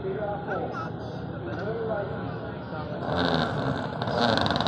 Thank you.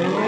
Amen.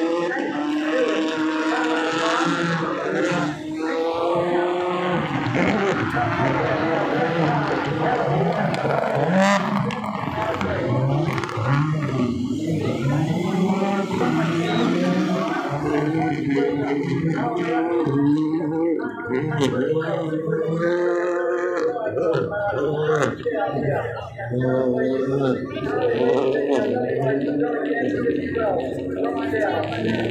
对呀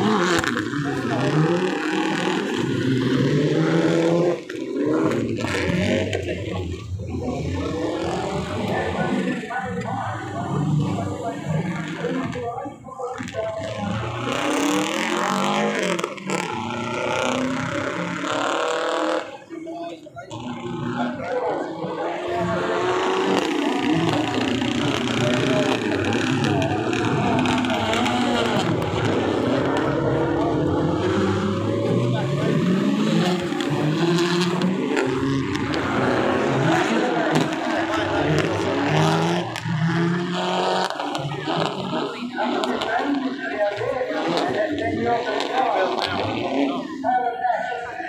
Ah.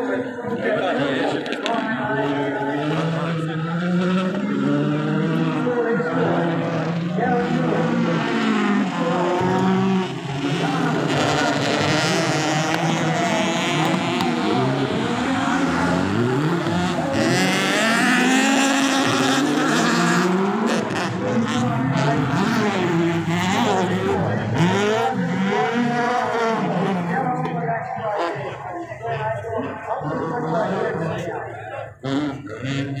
Yeah. Yeah.